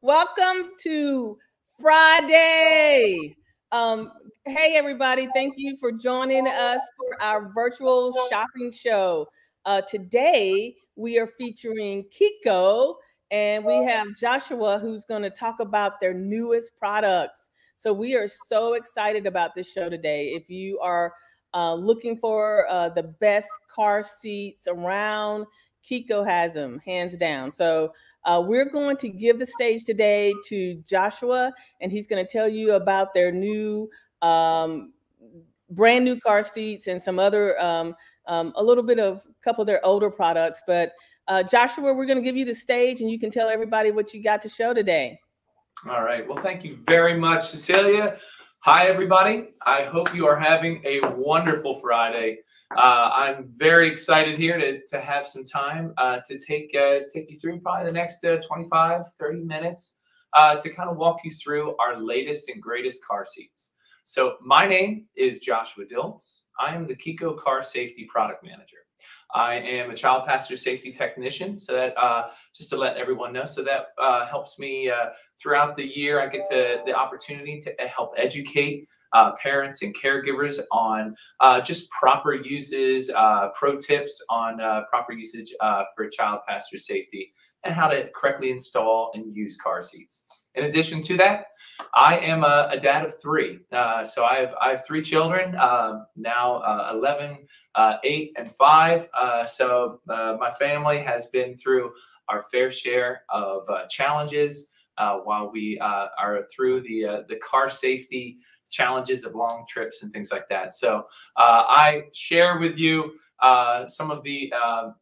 Welcome to Friday. Um, hey everybody, thank you for joining us for our virtual shopping show. Uh, today we are featuring Chicco and we have Joshua who's going to talk about their newest products. So we are so excited about this show today. If you are uh, looking for uh, the best car seats around, Chicco has them hands down. So uh, we're going to give the stage today to Joshua, and he's going to tell you about their new, um, brand new car seats and some other, um, um, a little bit of a couple of their older products. But uh, Joshua, we're going to give you the stage, and you can tell everybody what you got to show today. All right. Well, thank you very much, Cecilia. Hi, everybody. I hope you are having a wonderful Friday. Uh, I'm very excited here to, to have some time uh, to take uh, take you through probably the next uh, 25, 30 minutes uh, to kind of walk you through our latest and greatest car seats. So my name is Joshua Diltz. I am the Chicco Car Safety Product Manager. I am a child passenger safety technician. So that uh, just to let everyone know, so that uh, helps me uh, throughout the year. I get to the opportunity to help educate uh, parents and caregivers on uh, just proper uses, uh, pro tips on proper usage for child passenger safety, and how to correctly install and use car seats. In addition to that, I am a, a dad of three. Uh, so I have I have three children uh, now, uh, 11, uh, 8, and 5. Uh, so uh, my family has been through our fair share of challenges while we are through the the car safety challenges of long trips and things like that. So I share with you some of the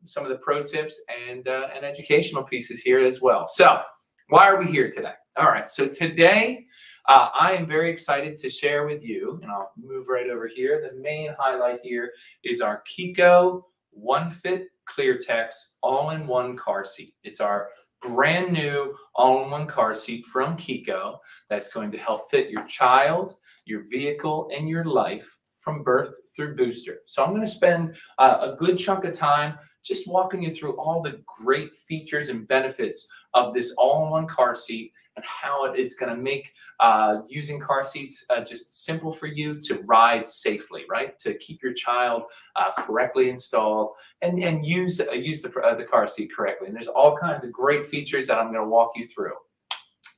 some of the pro tips and and educational pieces here as well. So why are we here today? All right, so today uh, I am very excited to share with you, and I'll move right over here. The main highlight here is our Chicco One Fit ClearTex all-in-one car seat. It's our brand new all-in-one car seat from Chicco that's going to help fit your child, your vehicle, and your life from birth through booster. So I'm going to spend uh, a good chunk of time just walking you through all the great features and benefits of this all-in-one car seat and how it's going to make uh, using car seats uh, just simple for you to ride safely, right? To keep your child uh, correctly installed and, and use, uh, use the, uh, the car seat correctly. And there's all kinds of great features that I'm going to walk you through.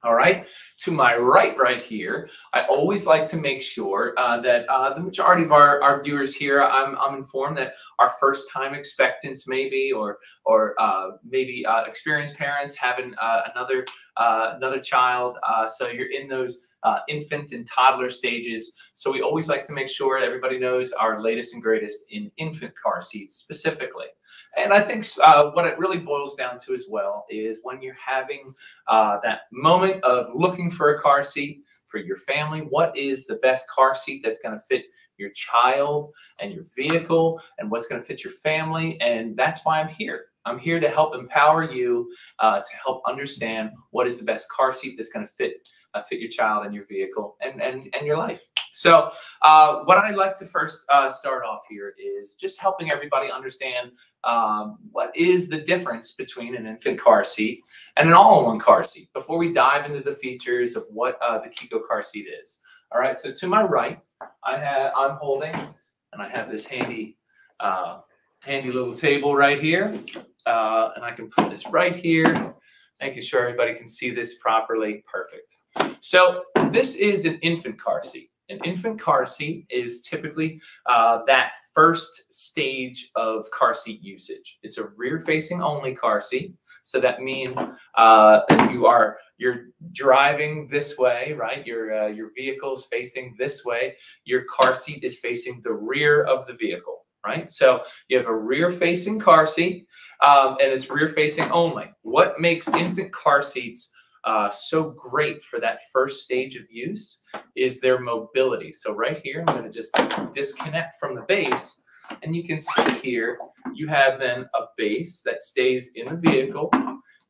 All right, to my right, right here, I always like to make sure uh, that uh, the majority of our, our viewers here, I'm, I'm informed that our first time expectants maybe, or, or uh, maybe uh, experienced parents having uh, another, another child. so you're in those uh, infant and toddler stages. So we always like to make sure everybody knows our latest and greatest in infant car seats specifically. And I think uh, what it really boils down to as well is when you're having uh, that moment of looking for a car seat for your family, what is the best car seat that's going to fit your child and your vehicle and what's going to fit your family? And that's why I'm here. I'm here to help empower you uh, to help understand what is the best car seat that's going to fit uh, fit your child and your vehicle and and, and your life. So uh, what I'd like to first uh, start off here is just helping everybody understand um, what is the difference between an infant car seat and an all-in-one car seat before we dive into the features of what uh, the Chicco car seat is. All right, so to my right, I have I'm holding, and I have this handy uh, handy little table right here, uh, and I can put this right here making sure everybody can see this properly. Perfect. So this is an infant car seat. An infant car seat is typically uh, that first stage of car seat usage. It's a rear-facing only car seat. So that means uh, if you are you're driving this way, right? Your uh, your vehicle is facing this way. Your car seat is facing the rear of the vehicle right? So you have a rear facing car seat um, and it's rear facing only. What makes infant car seats uh, so great for that first stage of use is their mobility. So right here, I'm going to just disconnect from the base And you can see here, you have then a base that stays in the vehicle.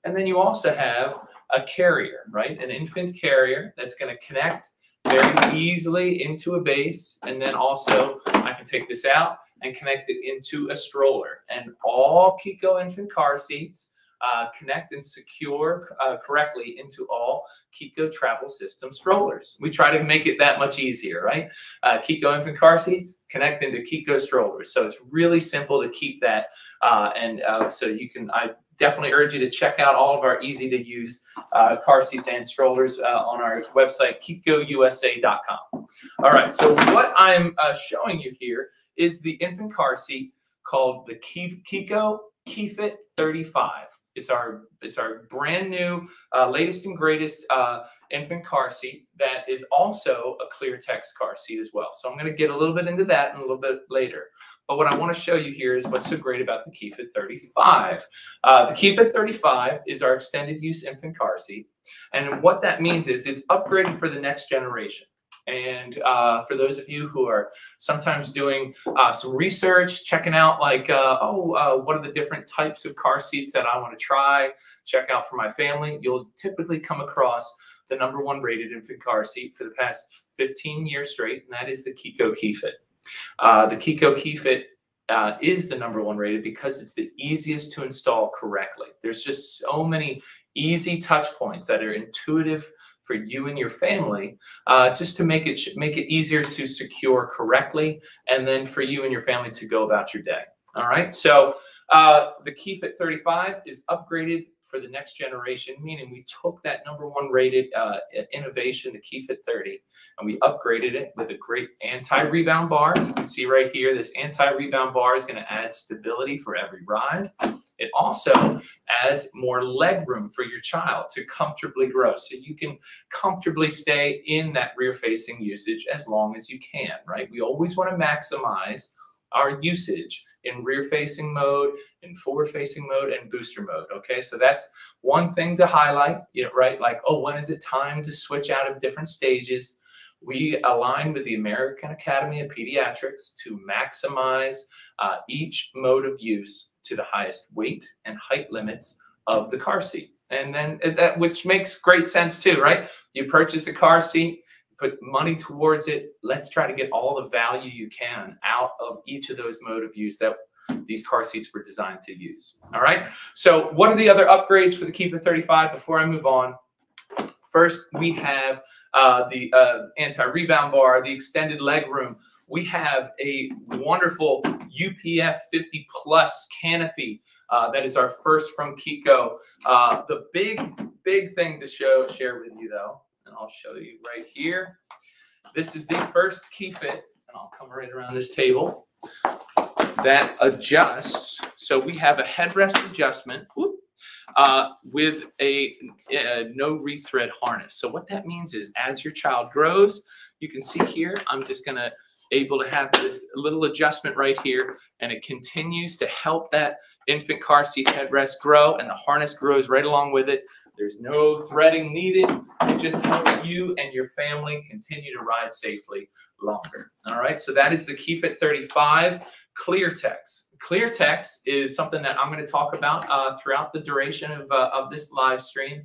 And then you also have a carrier, right? An infant carrier that's going to connect very easily into a base. And then also I can take this out and connect it into a stroller. And all Chicco infant car seats uh, connect and secure uh, correctly into all Chicco travel system strollers. We try to make it that much easier, right? Uh, Chicco infant car seats connect into Chicco strollers. So it's really simple to keep that. Uh, and uh, so you can, I definitely urge you to check out all of our easy to use uh, car seats and strollers on our website, chiccousa.com. All right, so what I'm showing you here is the infant car seat called the Chicco KeyFit 35. It's our it's our brand new, uh, latest and greatest uh, infant car seat that is also a Cleartex car seat as well. So I'm going to get a little bit into that in a little bit later. But what I want to show you here is what's so great about the KeyFit 35. Uh, the KeyFit 35 is our extended use infant car seat. And what that means is it's upgraded for the next generation. And uh, for those of you who are sometimes doing uh, some research, checking out like, uh, oh, uh, what are the different types of car seats that I want to try, check out for my family, you'll typically come across the number one rated infant car seat for the past 15 years straight, and that is the Chicco KeyFit. Uh, the Chicco KeyFit uh, is the number one rated because it's the easiest to install correctly. There's just so many easy touch points that are intuitive for you and your family, uh, just to make it make it easier to secure correctly, and then for you and your family to go about your day. All right. So uh, the KeyFit 35 is upgraded for the next generation, meaning we took that number one rated uh, innovation, the KeyFit 30, and we upgraded it with a great anti-rebound bar. You can see right here, this anti-rebound bar is going to add stability for every ride. It also adds more leg room for your child to comfortably grow. So you can comfortably stay in that rear facing usage as long as you can, right? We always want to maximize our usage in rear facing mode, in forward facing mode, and booster mode. Okay, so that's one thing to highlight, you know, right? Like, oh, when is it time to switch out of different stages? We align with the American Academy of Pediatrics to maximize uh, each mode of use to the highest weight and height limits of the car seat. And then uh, that, which makes great sense too, right? You purchase a car seat, put money towards it. Let's try to get all the value you can out of each of those mode of use that these car seats were designed to use. All right. So what are the other upgrades for the KeyFit 35 before I move on? First, we have uh, the uh, anti-rebound bar, the extended leg room. We have a wonderful UPF 50 plus canopy uh, that is our first from Chicco. Uh, the big, big thing to show share with you though, and I'll show you right here. This is the first KeyFit, and I'll come right around this table that adjusts. So we have a headrest adjustment. Whoop, uh, with a, a no rethread harness. So what that means is as your child grows, you can see here, I'm just gonna able to have this little adjustment right here and it continues to help that infant car seat headrest grow and the harness grows right along with it. There's no threading needed. It just helps you and your family continue to ride safely longer. All right, so that is the KeyFit 35 Cleartex. Cleartex is something that I'm going to talk about uh, throughout the duration of, uh, of this live stream.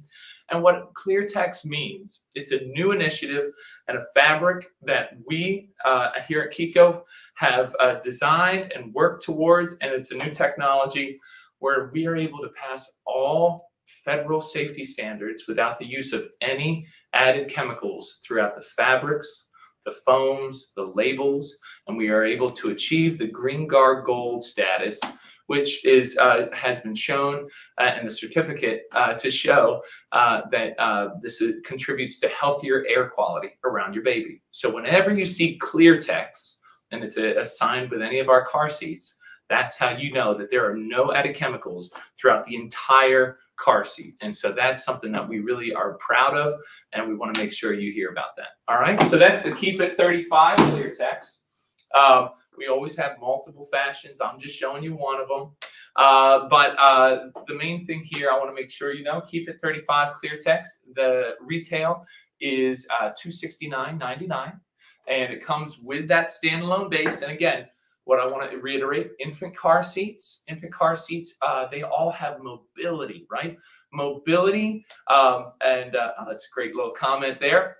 And what ClearTex means, it's a new initiative and a fabric that we uh, here at Chicco have uh, designed and worked towards. And it's a new technology where we are able to pass all federal safety standards without the use of any added chemicals throughout the fabrics, the foams, the labels, and we are able to achieve the Green Guard Gold status, which is uh, has been shown uh, in the certificate uh, to show uh, that uh, this contributes to healthier air quality around your baby. So whenever you see Cleartex, and it's a, a sign with any of our car seats, that's how you know that there are no added chemicals throughout the entire car seat. And so that's something that we really are proud of, and we want to make sure you hear about that. All right, so that's the KeyFit 35 Cleartex. Um, we always have multiple fashions. I'm just showing you one of them. Uh, but uh, the main thing here, I want to make sure you know, KeyFit 35 ClearTex. the retail is uh, $269.99, and it comes with that standalone base. And again, what I want to reiterate infant car seats, infant car seats, uh, they all have mobility, right? Mobility, um, and uh, oh, that's a great little comment there.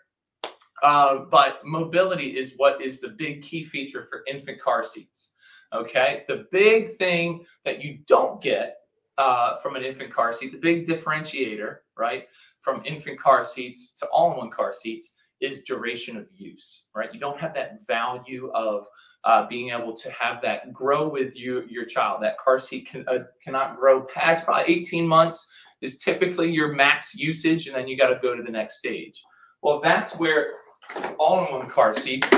Uh, but mobility is what is the big key feature for infant car seats. Okay. The big thing that you don't get uh, from an infant car seat, the big differentiator, right, from infant car seats to all in one car seats is duration of use, right? You don't have that value of uh, being able to have that grow with you, your child. That car seat can, uh, cannot grow past probably 18 months is typically your max usage, and then you got to go to the next stage. Well, that's where all-in-one car seats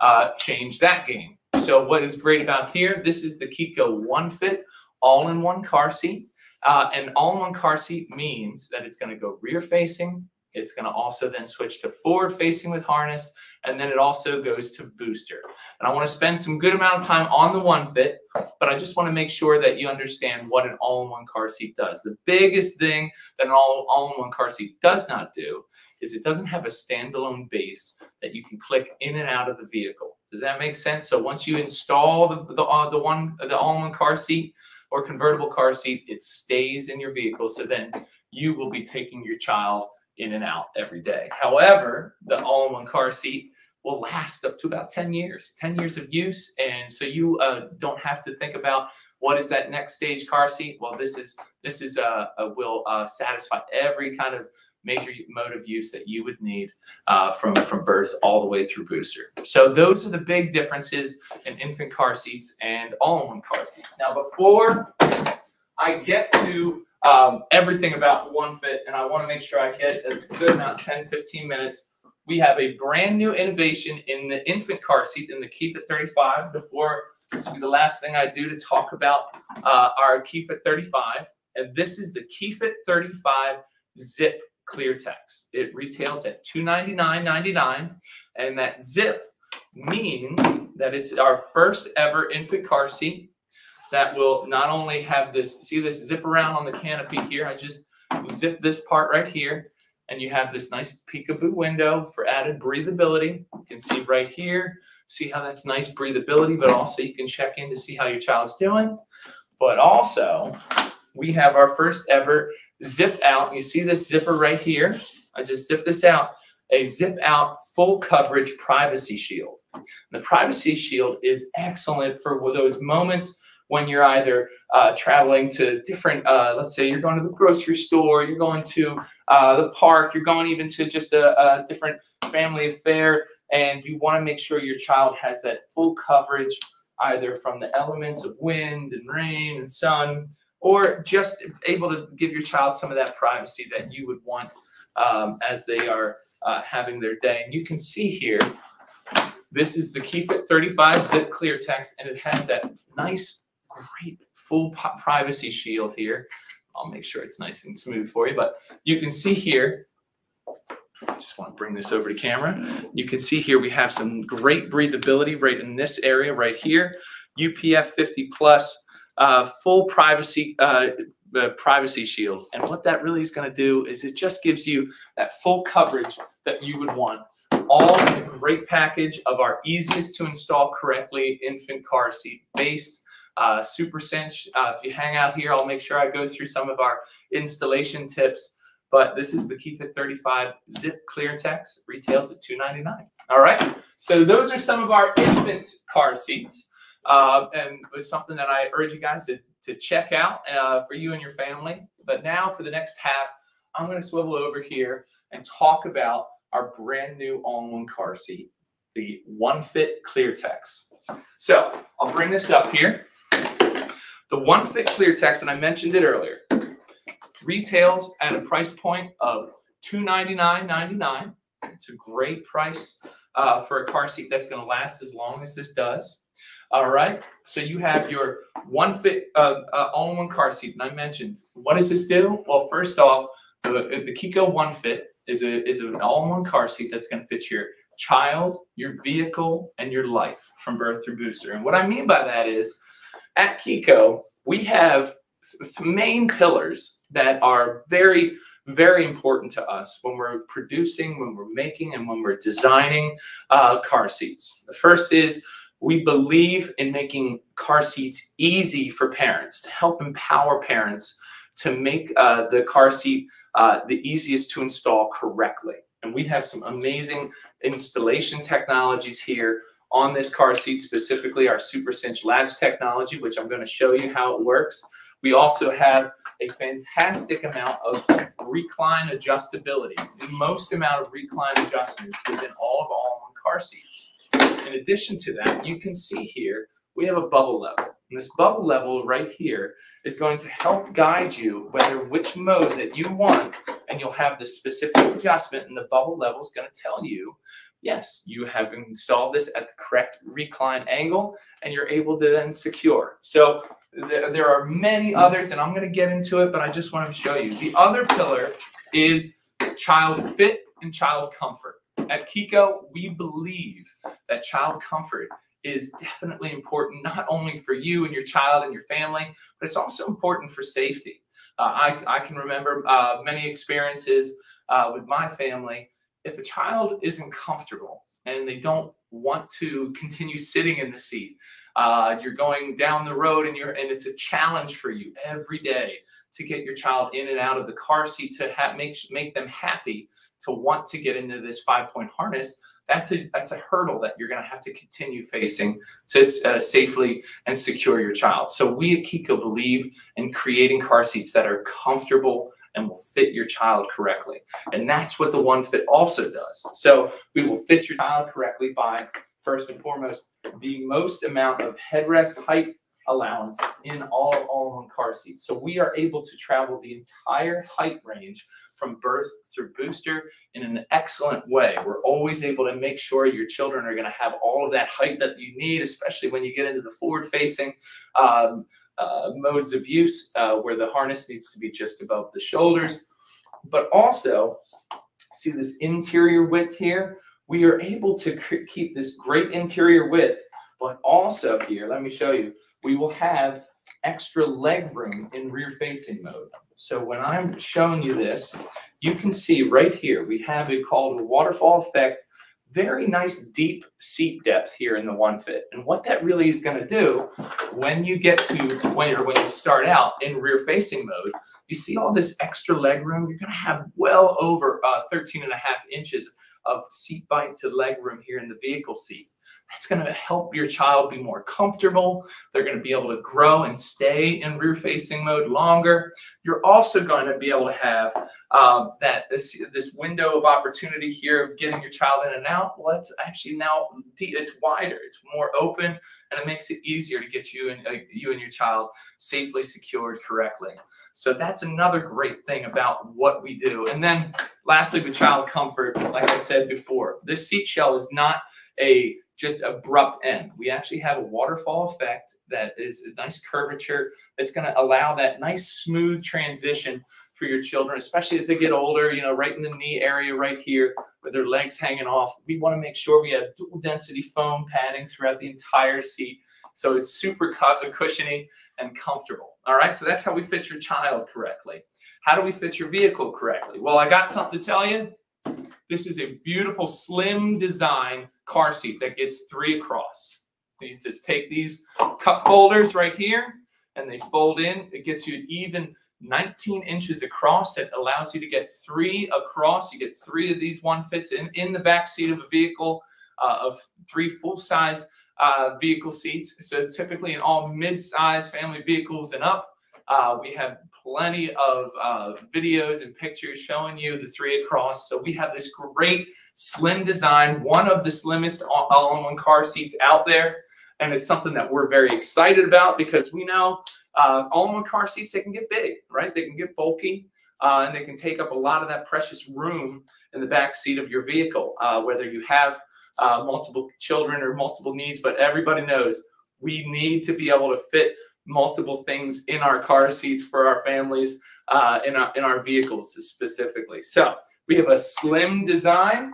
uh, change that game. So what is great about here, this is the Chicco One Fit all-in-one car seat. Uh, an all-in-one car seat means that it's going to go rear facing. It's going to also then switch to forward facing with harness, and then it also goes to booster. And I want to spend some good amount of time on the one fit, but I just want to make sure that you understand what an all-in-one car seat does. The biggest thing that an all, all-in-one car seat does not do is it doesn't have a standalone base that you can click in and out of the vehicle. Does that make sense? So once you install the the, uh, the one the all-in-one car seat, or convertible car seat, it stays in your vehicle. So then you will be taking your child in and out every day. However, the all in one car seat will last up to about 10 years, 10 years of use. And so you uh, don't have to think about what is that next stage car seat. Well, this is, this is, uh, uh will uh, satisfy every kind of major mode of use that you would need uh, from, from birth all the way through booster. So those are the big differences in infant car seats and all-in-one car seats. Now, before I get to um, everything about One Fit, and I want to make sure I get a good amount, 10, 15 minutes, we have a brand new innovation in the infant car seat in the KeyFit 35. Before this will be the last thing I do to talk about uh, our KeyFit 35. And this is the KeyFit 35 Zip ClearTex. It retails at $299.99, and that zip means that it's our first ever infant car seat that will not only have this, see this zip around on the canopy here, I just zip this part right here, and you have this nice peekaboo window for added breathability. You can see right here, see how that's nice breathability, but also you can check in to see how your child's doing. But also, we have our first ever zip out. You see this zipper right here? I just zip this out. A zip out full coverage privacy shield. the privacy shield is excellent for those moments when you're either uh, traveling to different, uh, let's say you're going to the grocery store, you're going to uh, the park, you're going even to just a, a different family affair, and you want to make sure your child has that full coverage either from the elements of wind and rain and sun or just able to give your child some of that privacy that you would want um, as they are uh, having their day. And you can see here, this is the KeyFit 35 Zip ClearTex, and it has that nice, great full privacy shield here. I'll make sure it's nice and smooth for you, but you can see here, I just want to bring this over to camera. You can see here we have some great breathability right in this area right here. UPF 50 plus uh, full privacy uh, uh, privacy shield. And what that really is going to do is it just gives you that full coverage that you would want. All in a great package of our easiest to install correctly infant car seat base. Uh, Super Cinch. Uh, if you hang out here, I'll make sure I go through some of our installation tips. But this is the KeyFit 35 Zip ClearTex. Retails at 299. All right. So those are some of our infant car seats uh, and it was something that I urge you guys to, to check out uh, for you and your family. But now for the next half, I'm going to swivel over here and talk about our brand new all-in-one car seat, the One Fit ClearTex. So I'll bring this up here. The One Fit ClearTex, and I mentioned it earlier, retails at a price point of $299.99. It's a great price uh, for a car seat that's going to last as long as this does. All right. So you have your one fit uh, uh, all-in-one car seat. And I mentioned, what does this do? Well, first off, the, the Chicco One Fit is a is an all-in-one car seat that's going to fit your child, your vehicle, and your life from birth through booster. And what I mean by that is, at Chicco, we have main pillars that are very very important to us when we're producing, when we're making, and when we're designing uh, car seats. The first is we believe in making car seats easy for parents to help empower parents to make uh, the car seat uh, the easiest to install correctly. And we have some amazing installation technologies here on this car seat, specifically our Super Cinch latch technology, which I'm going to show you how it works. We also have a fantastic amount of recline adjustability, the most amount of recline adjustments within all of all-in-one car seats. In addition to that, you can see here, we have a bubble level. And this bubble level right here is going to help guide you whether which mode that you want, and you'll have the specific adjustment, and the bubble level is going to tell you, yes, you have installed this at the correct recline angle, and you're able to then secure. So there, are many others, and I'm going to get into it, but I just want to show you. The other pillar is child fit and child comfort. At Chicco, we believe that child comfort is definitely important, not only for you and your child and your family, but it's also important for safety. Uh, I, I can remember uh, many experiences uh, with my family. If a child isn't comfortable and they don't want to continue sitting in the seat, uh, you're going down the road and you're and it's a challenge for you every day to get your child in and out of the car seat to have, make make them happy to want to get into this five point harness that's a that's a hurdle that you're going to have to continue facing to uh, safely and secure your child. So we at Chicco believe in creating car seats that are comfortable and will fit your child correctly, and that's what the One Fit also does. So we will fit your child correctly by first and foremost the most amount of headrest height allowance in all all-in-one car seats. So we are able to travel the entire height range from birth through booster in an excellent way. We're always able to make sure your children are going to have all of that height that you need, especially when you get into the forward-facing um, uh, modes of use uh, where the harness needs to be just above the shoulders. But also, see this interior width here? We are able to keep this great interior width, but also here, let me show you, we will have extra leg room in rear facing mode. So when I'm showing you this, you can see right here, we have it called a waterfall effect, very nice deep seat depth here in the one fit. And what that really is gonna do when you get to, when, you're, when you start out in rear facing mode, you see all this extra leg room, you're gonna have well over uh, 13 and a half inches of seat bight to leg room here in the vehicle seat. That's going to help your child be more comfortable. They're going to be able to grow and stay in rear facing mode longer. You're also going to be able to have um, that this, this window of opportunity here of getting your child in and out. Well, it's actually now it's wider, it's more open, and it makes it easier to get you and uh, you and your child safely secured correctly. So that's another great thing about what we do. And then lastly, with child comfort, like I said before, this seat shell is not a just abrupt end. We actually have a waterfall effect that is a nice curvature that's going to allow that nice smooth transition for your children, especially as they get older, you know, right in the knee area right here with their legs hanging off. We want to make sure we have dual density foam padding throughout the entire seat. So it's super uh, cushiony and comfortable. All right, so that's how we fit your child correctly. How do we fit your vehicle correctly? Well, I got something to tell you. This is a beautiful slim design car seat that gets three across. You just take these cup holders right here and they fold in. It gets you even 19 inches across. That allows you to get three across. You get three of these one fits in, in the back seat of a vehicle uh, of three full-size uh, vehicle seats. So typically in all mid-size family vehicles and up, uh, we have plenty of uh, videos and pictures showing you the three across. So we have this great slim design, one of the slimmest all-in-one car seats out there. And it's something that we're very excited about because we know uh, all-in-one car seats, they can get big, right? They can get bulky. Uh, and they can take up a lot of that precious room in the back seat of your vehicle, uh, whether you have uh, multiple children or multiple needs. But everybody knows we need to be able to fit multiple things in our car seats for our families, uh, in, our, in our vehicles specifically. So we have a slim design.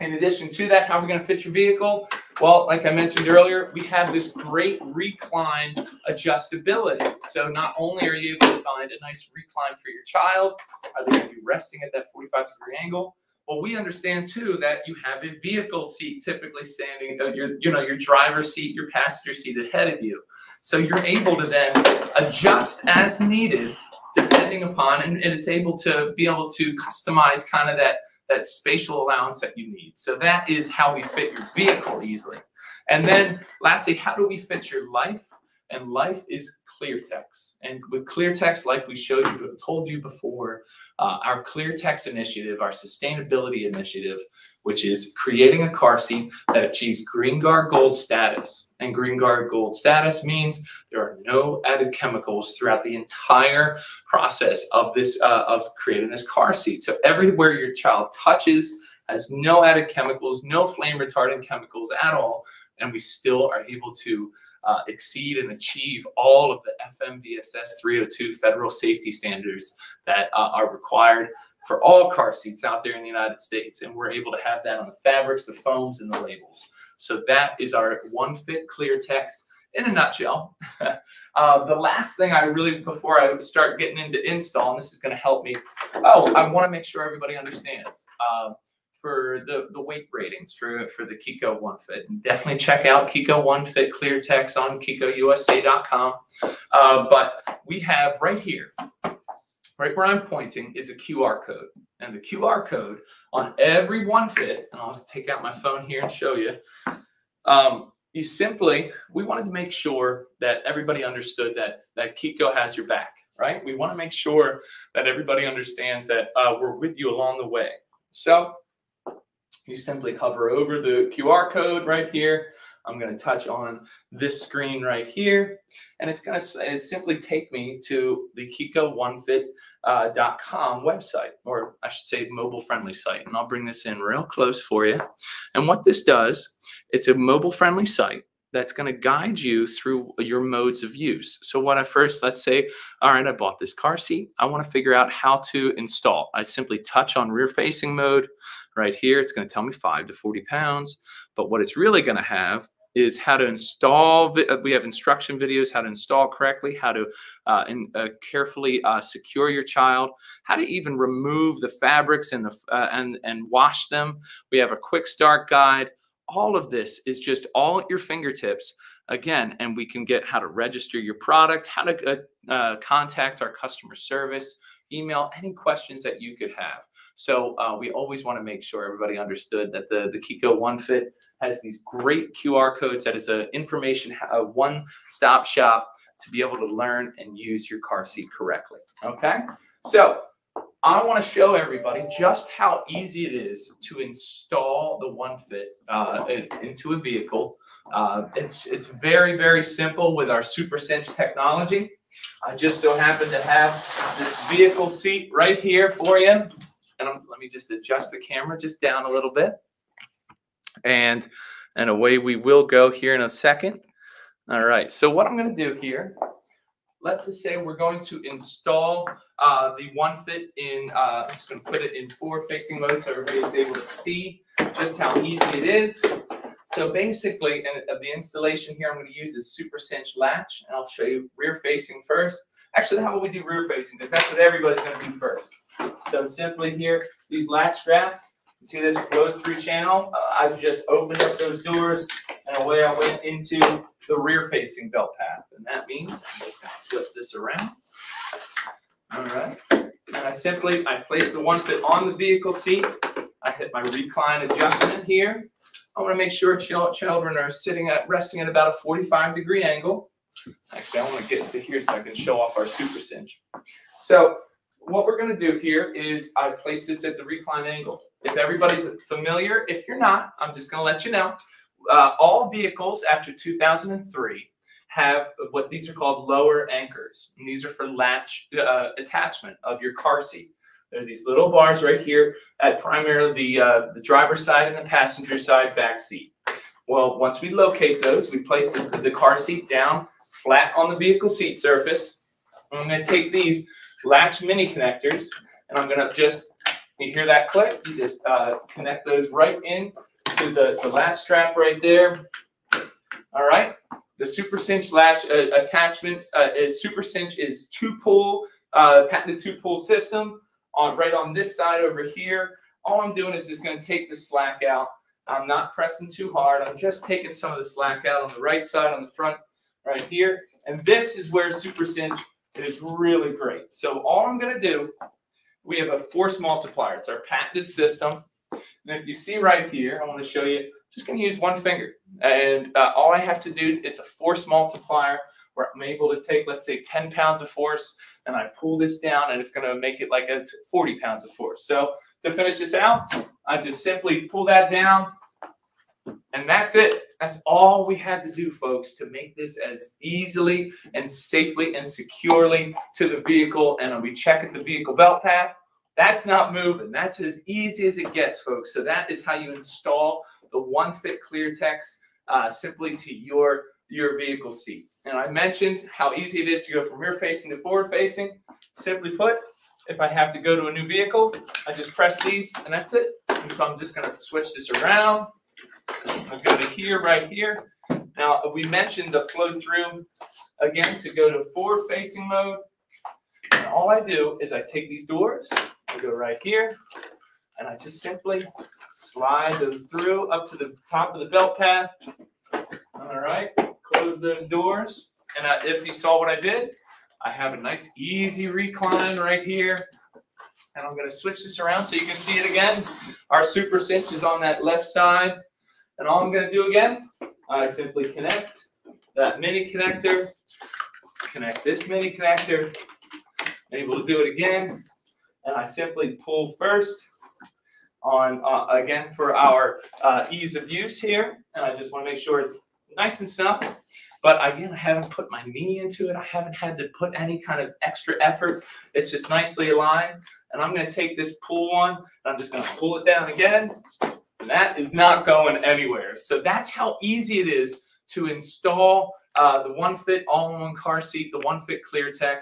In addition to that, how are we going to fit your vehicle? Well, like I mentioned earlier, we have this great recline adjustability. So not only are you able to find a nice recline for your child, are they going to be resting at that 45 degree angle, Well, we understand too that you have a vehicle seat typically standing, uh, your, you know, your driver's seat, your passenger seat ahead of you. So you're able to then adjust as needed, depending upon, and, and it's able to be able to customize kind of that that spatial allowance that you need. So that is how we fit your vehicle easily. And then lastly, how do we fit your life? And life is ClearTex. And with ClearTex, like we showed you, told you before, uh, our ClearTex initiative, our sustainability initiative, which is creating a car seat that achieves Green Guard Gold status. And Green Guard Gold status means there are no added chemicals throughout the entire process of this uh, of creating this car seat. So everywhere your child touches has no added chemicals, no flame retardant chemicals at all, and we still are able to uh, exceed and achieve all of the FMVSS 302 federal safety standards that uh, are required for all car seats out there in the United States. And we're able to have that on the fabrics, the foams, and the labels. So that is our one fit ClearTex in a nutshell. uh, the last thing I really, before I start getting into install, and this is going to help me. Oh, I want to make sure everybody understands. Uh, for the, the weight ratings for, for the Chicco One Fit. Definitely check out Chicco One Fit ClearTex on ChiccoUSA.com. Uh, but we have right here, right where I'm pointing, is a QR code. And the QR code on every One Fit, and I'll take out my phone here and show you. Um, you simply, we wanted to make sure that everybody understood that that Chicco has your back, right? We want to make sure that everybody understands that uh, we're with you along the way. So you simply hover over the QR code right here. I'm going to touch on this screen right here, and it's going to simply take me to the Kiko1fit.com uh, website, or I should say mobile friendly site. And I'll bring this in real close for you. And what this does, it's a mobile friendly site that's going to guide you through your modes of use. So what I first, let's say, all right, I bought this car seat. I want to figure out how to install. I simply touch on rear facing mode right here. It's going to tell me five to 40 pounds. But what it's really going to have is how to install. Uh, we have instruction videos, how to install correctly, how to uh, in, uh, carefully uh, secure your child, how to even remove the fabrics and the uh, and and wash them. We have a quick start guide. All of this is just all at your fingertips again, and we can get how to register your product, how to uh, contact our customer service, email any questions that you could have. So uh, we always want to make sure everybody understood that the, the Chicco One Fit has these great QR codes that is an information, a one-stop shop to be able to learn and use your car seat correctly. Okay, so I want to show everybody just how easy it is to install the One Fit uh, into a vehicle. Uh, it's it's very very simple with our Super Cinch technology. I just so happen to have this vehicle seat right here for you and I'm, let me just adjust the camera just down a little bit. And, and away we will go here in a second. All right, so what I'm gonna do here, let's just say we're going to install uh, the one fit in, uh, I'm just gonna put it in forward facing mode so everybody's able to see just how easy it is. So basically, and the installation here, I'm going to use this Super Cinch latch, and I'll show you rear facing first. Actually, how about we do rear facing? Because that's what everybody's going to do first. So simply here, these latch straps, you see this flow through channel? Uh, I just opened up those doors and away I went into the rear facing belt path. And that means I'm just gonna flip this around. All right. And I simply, I place the one fit on the vehicle seat. I hit my recline adjustment here. I wanna make sure children are sitting at, resting at about a 45 degree angle. Actually, I wanna get to here so I can show off our super cinch. So what we're going to do here is I place this at the recline angle. If everybody's familiar, if you're not, I'm just going to let you know. Uh, all vehicles after 2003 have what these are called lower anchors. And these are for latch uh, attachment of your car seat. There are these little bars right here at primarily the, uh, the driver's side and the passenger side back seat. Well, once we locate those, we place the, the car seat down flat on the vehicle seat surface. I'm going to take these latch mini connectors. And I'm gonna just, you hear that click? You just uh, connect those right in to the, the latch strap right there. All right. The Super Cinch latch uh, attachments, uh, is Super Cinch is two pull, uh, patented two pull system on right on this side over here all I'm doing is just going to take the slack out. I'm not pressing too hard. I'm just taking some of the slack out on the right side, on the front, right here. And this is where Super Cinch is really great. So all I'm going to do, we have a force multiplier. It's our patented system. And if you see right here, I want to show you, just going to use one finger. And uh, all I have to do, it's a force multiplier where I'm able to take, let's say 10 pounds of force and I pull this down and it's going to make it like it's 40 pounds of force. So to finish this out, I just simply pull that down and that's it. That's all we had to do, folks, to make this as easily and safely and securely to the vehicle. And we check at the vehicle belt path. That's not moving. That's as easy as it gets, folks. So that is how you install the One Fit ClearTex uh, simply to your your vehicle seat. And I mentioned how easy it is to go from rear facing to forward facing. Simply put, if I have to go to a new vehicle, I just press these and that's it. And so I'm just going to switch this around I'll go to here, right here. Now, we mentioned the flow through again to go to forward facing mode. And all I do is I take these doors, I go right here, and I just simply slide those through up to the top of the belt path. All right, close those doors. And I, if you saw what I did, I have a nice easy recline right here. And I'm going to switch this around so you can see it again. Our super cinch is on that left side. And all I'm going to do again, I simply connect that mini connector, connect this mini connector, able to do it again. And I simply pull first on, uh, again, for our uh, ease of use here. And I just want to make sure it's nice and snug. But again, I haven't put my knee into it. I haven't had to put any kind of extra effort. It's just nicely aligned. And I'm going to take this pull one, and I'm just going to pull it down again. And that is not going anywhere. So that's how easy it is to install uh, the One Fit all-in-one car seat, the One Fit ClearTex.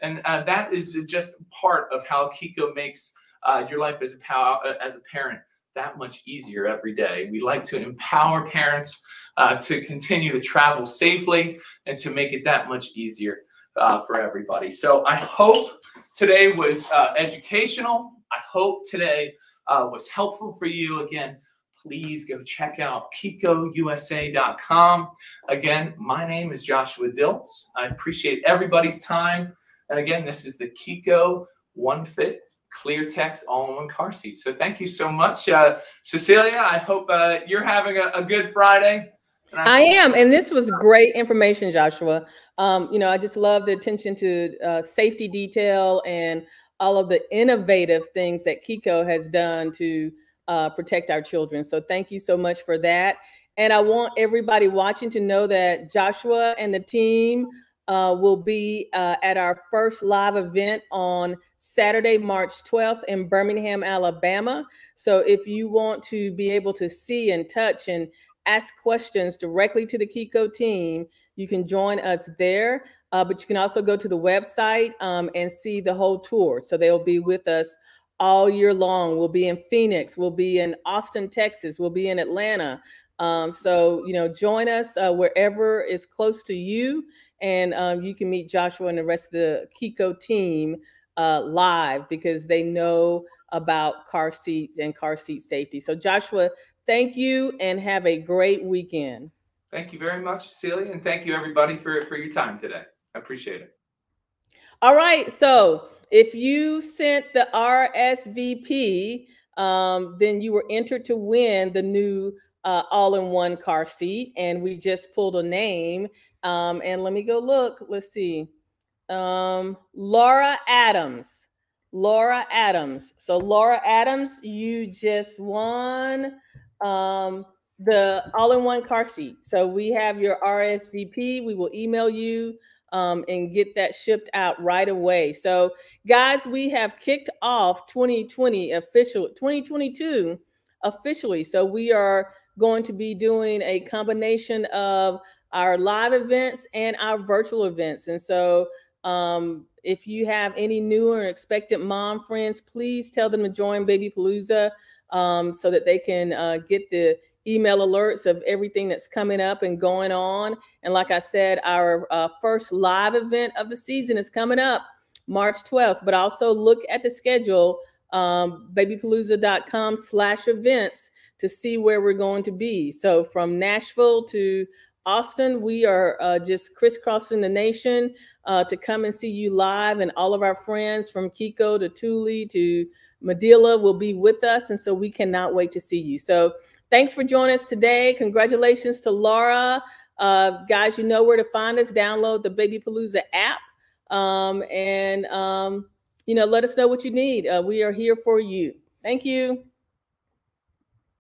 And uh, that is just part of how Chicco makes uh, your life as a, pow- uh, as a parent that much easier every day. We like to empower parents uh, to continue to travel safely and to make it that much easier uh, for everybody. So I hope today was educational. I hope today uh, was helpful for you, again, please go check out ChiccoUSA.com. Again, my name is Joshua Diltz. I appreciate everybody's time. And again, this is the Chicco One Fit ClearTex all-in-one car seat. So thank you so much, uh, Cecilia. I hope uh, you're having a, a good Friday. I, I am, and this was great information, Joshua. Um, you know, I just love the attention to uh, safety detail and all of the innovative things that Chicco has done to uh, protect our children. So thank you so much for that. And I want everybody watching to know that Joshua and the team uh, will be uh, at our first live event on Saturday, March 12th in Birmingham, Alabama. So if you want to be able to see and touch and ask questions directly to the Chicco team, you can join us there. Uh, but you can also go to the website um, and see the whole tour. So they'll be with us all year long. We'll be in Phoenix. We'll be in Austin, Texas. We'll be in Atlanta. Um, so, you know, join us uh, wherever is close to you. And um, you can meet Joshua and the rest of the Chicco team uh, live because they know about car seats and car seat safety. So, Joshua, thank you and have a great weekend. Thank you very much, Celia. And thank you, everybody, for, for your time today. I appreciate it. All right. So if you sent the RSVP, um, then you were entered to win the new uh, all-in-one car seat, and we just pulled a name. Um, and let me go look. Let's see. Um, Laura Adams. Laura Adams. So Laura Adams, you just won um, the all-in-one car seat. So we have your RSVP. We will email you um, and get that shipped out right away. So, guys, we have kicked off 2020 official 2022 officially. So we are going to be doing a combination of our live events and our virtual events. And so, um, if you have any new or expectant mom friends, please tell them to join Babypalooza um, so that they can uh, get the email alerts of everything that's coming up and going on. And like I said, our uh, first live event of the season is coming up March 12th, but also look at the schedule um, babypalooza.com slash events to see where we're going to be. So from Nashville to Austin, we are uh, just crisscrossing the nation uh, to come and see you live, and all of our friends from Chicco to Thule to Medela will be with us, and so we cannot wait to see you. So thanks for joining us today. Congratulations to Laura. Uh, guys, you know where to find us. Download the Babypalooza app, um, and um, you know, let us know what you need. Uh, we are here for you. Thank you.